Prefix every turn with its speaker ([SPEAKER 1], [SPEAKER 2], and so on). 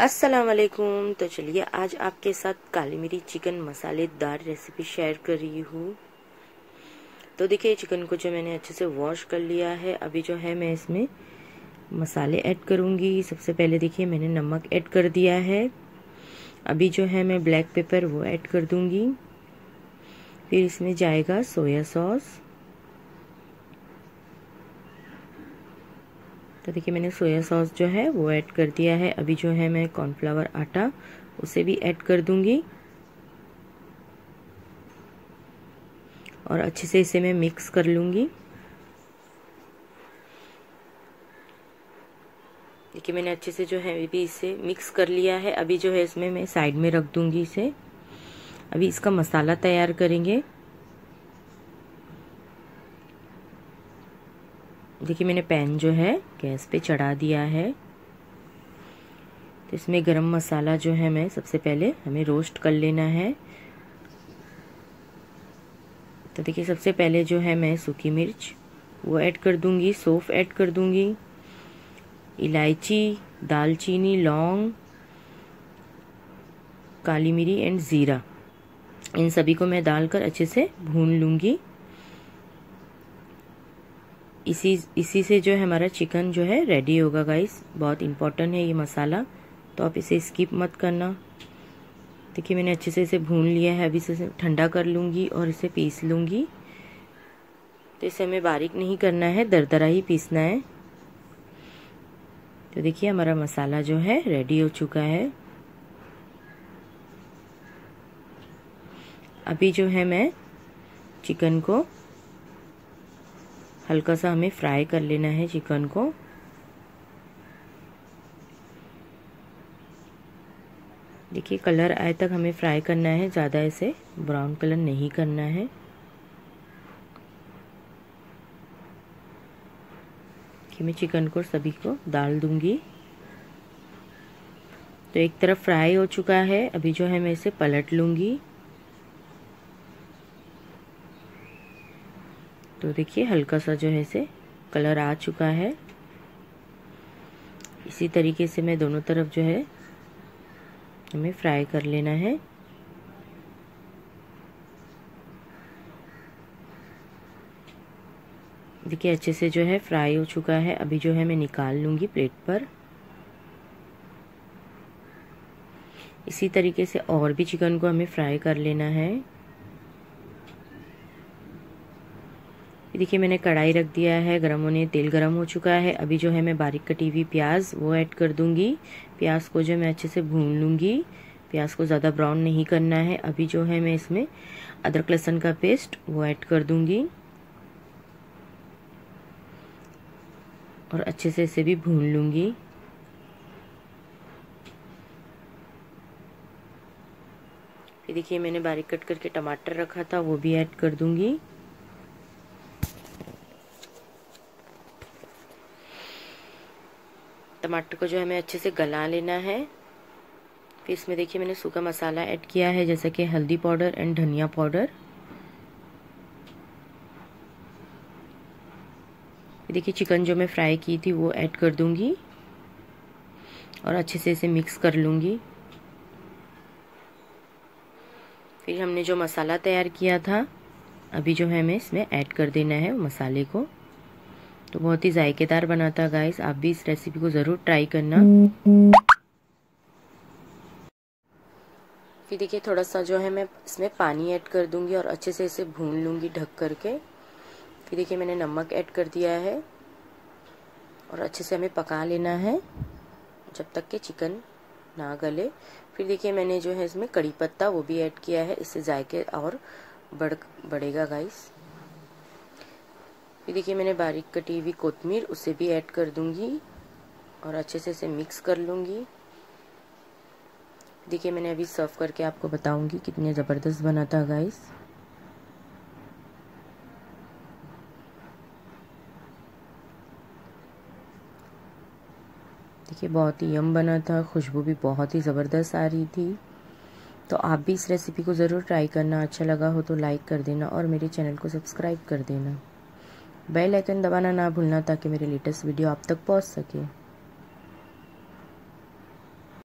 [SPEAKER 1] अस्सलाम वालेकुम तो चलिए, आज आपके साथ काली मिरी चिकन मसालेदार रेसिपी शेयर कर रही हूँ। तो देखिए, चिकन को जो मैंने अच्छे से वॉश कर लिया है, अभी जो है मैं इसमें मसाले ऐड करूँगी। सबसे पहले देखिए, मैंने नमक ऐड कर दिया है। अभी जो है मैं ब्लैक पेपर वो ऐड कर दूँगी। फिर इसमें जाएगा सोया सॉस तो देखिए मैंने सोया सॉस जो है वो ऐड कर दिया है। अभी जो है मैं कॉर्नफ्लावर आटा, उसे भी ऐड कर दूँगी। और अच्छे से इसे मैं मिक्स कर लूँगी। देखिए मैंने अच्छे से जो है अभी इसे मिक्स कर लिया है। अभी जो है इसमें मैं साइड में रख दूँगी इसे। अभी इसका मसाला तैयार करेंगे। देखिए, मैंने पैन जो है गैस पे चढ़ा दिया है। तो इसमें गरम मसाला जो है, मैं सबसे पहले हमें रोस्ट कर लेना है। तो देखिए, सबसे पहले जो है, मैं सूखी मिर्च, वो ऐड कर दूँगी, सौफ ऐड कर दूँगी। इलायची, दालचीनी, लौंग, काली मिरी एंड ज़ीरा। इन सभी को मैं डालकर अच्छे से भून लूँगी। इसी इसी से जो है हमारा चिकन जो है रेडी होगा गाइस बहुत इम्पोर्टेंट है ये मसाला। तो आप इसे स्किप मत करना। देखिए, मैंने अच्छे से इसे भून लिया है। अभी इसे ठंडा कर लूँगी और इसे पीस लूँगी। तो इसे हमें बारीक नहीं करना है, दरदरा ही पीसना है। तो देखिए, हमारा मसाला जो है रेडी हो चुका है। अभी जो है मैं चिकन को हल्का सा हमें फ्राई कर लेना है चिकन को। देखिए कलर आए तक हमें फ्राई करना है, ज़्यादा इसे ब्राउन कलर नहीं करना है। कि मैं चिकन को सभी को डाल दूँगी। तो एक तरफ़ फ्राई हो चुका है, अभी जो है मैं इसे पलट लूँगी। तो देखिए हल्का सा जो है से कलर आ चुका है। इसी तरीके से मैं दोनों तरफ़ जो है, हमें फ्राई कर लेना है। देखिए, अच्छे से जो है फ्राई हो चुका है। अभी जो है मैं निकाल लूँगी प्लेट पर। इसी तरीके से और भी चिकन को हमें फ्राई कर लेना है। देखिए, मैंने कढ़ाई रख दिया है। गर्म होने, तेल गर्म हो चुका है। अभी जो है मैं बारीक कटी हुई प्याज, वो ऐड कर दूँगी। प्याज को जो मैं अच्छे से भून लूँगी। प्याज को ज़्यादा ब्राउन नहीं करना है। अभी जो है मैं इसमें अदरक, लहसन का पेस्ट, वो ऐड कर दूँगी। और अच्छे से इसे भी भून लूँगी। देखिए, मैंने बारीक कट करके टमाटर रखा था, वो भी ऐड कर दूँगी। टमाटर को जो हमें अच्छे से गला लेना है। फिर इसमें देखिए मैंने सूखा मसाला ऐड किया है, जैसे कि हल्दी पाउडर एंड धनिया पाउडर। देखिए चिकन जो मैं फ्राई की थी वो ऐड कर दूँगी और अच्छे से इसे मिक्स कर लूँगी। फिर हमने जो मसाला तैयार किया था, अभी जो है हमें इसमें ऐड कर देना है मसाले को। तो बहुत ही जायकेदार बना था गाइस आप भी इस रेसिपी को ज़रूर ट्राई करना। फिर देखिए थोड़ा सा जो है मैं इसमें पानी ऐड कर दूँगी और अच्छे से इसे भून लूँगी ढक करके। फिर देखिए, मैंने नमक ऐड कर दिया है और अच्छे से हमें पका लेना है जब तक कि चिकन ना गले। फिर देखिए, मैंने जो है इसमें कड़ी पत्ता वो भी ऐड किया है, इससे जायके और बढ़, बढ़ेगा गाइस ये देखिए, मैंने बारीक कटी हुई कोतमीर उसे भी ऐड कर दूँगी और अच्छे से इसे मिक्स कर लूँगी। देखिए, मैंने अभी सर्व करके आपको बताऊँगी कितने ज़बरदस्त बना था गाइस देखिए, बहुत ही यम बना था, खुशबू भी बहुत ही ज़बरदस्त आ रही थी। तो आप भी इस रेसिपी को ज़रूर ट्राई करना अच्छा लगा हो तो लाइक कर देना और मेरे चैनल को सब्सक्राइब कर देना। बेल आइकन दबाना ना भूलना ताकि मेरे लेटेस्ट वीडियो आप तक पहुँच सके।